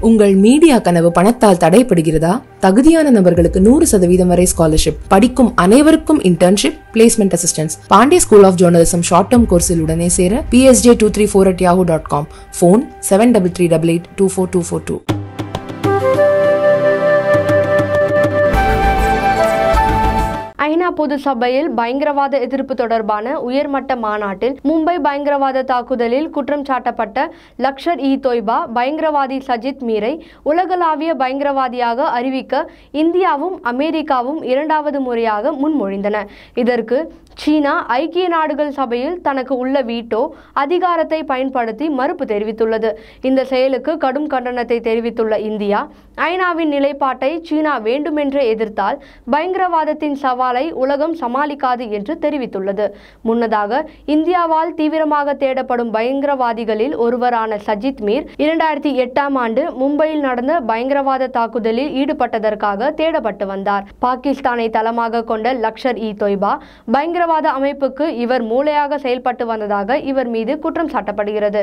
உங்கள் மீடியா கனவு பணத்தால் தடைப்படுகிறதா? தகுதியான நபர்களுக்கு நூறு சதவீதம் வரை ஸ்காலர்ஷிப் படிக்கும் அனைவருக்கும் internship placement assistance Pandey school of journalism short term கோர்ஸில் உடனே சேர PSJ two three four at Yahoo dot com phone seven double three double eight two four two four two ஐநா பொது சபையில் பயங்கரவாத எதிர்ப்பு தொடர்பான உயர்மட்ட மாநாட்டில் மும்பை பயங்கரவாத தாக்குதலில் குற்றம் சாட்டப்பட்ட லக்ஷர் இ தொய்பா பயங்கரவாதி சஜித் மீரை உலகளாவிய பயங்கரவாதியாக அறிவிக்க இந்தியாவும் அமெரிக்காவும் இரண்டாவது முறையாக முன்மொழிந்தன. இதற்கு சீனா ஐக்கிய நாடுகள் சபையில் தனக்கு உள்ள வீட்டோ அதிகாரத்தை பயன்படுத்தி மறுப்பு தெரிவித்துள்ளது. இந்த செயலுக்கு கடும் கண்டனத்தை தெரிவித்துள்ள இந்தியா ஐநாவின் நிலைப்பாட்டை சீனா வேண்டுமென்றே எதிர்த்தால் பயங்கரவாதத்தின் சவாலை உலகம் சமாளிக்காது என்று தெரிவித்துள்ளது. முன்னதாக இந்தியாவால் தீவிரமாக தேடப்படும் பயங்கரவாதிகளில் ஒருவரான சஜித் மீர் இரண்டாயிரத்தி எட்டாம் ஆண்டு மும்பையில் நடந்த பயங்கரவாத தாக்குதலில் ஈடுபட்டதற்காக தேடப்பட்டு வந்தார். பாகிஸ்தானை தளமாக கொண்ட லக்ஷர் இ தொய்பா பயங்கரவாத அமைப்புக்கு இவர் மூளையாக செயல்பட்டு வந்ததாக இவர் மீது குற்றம் சாட்டப்படுகிறது.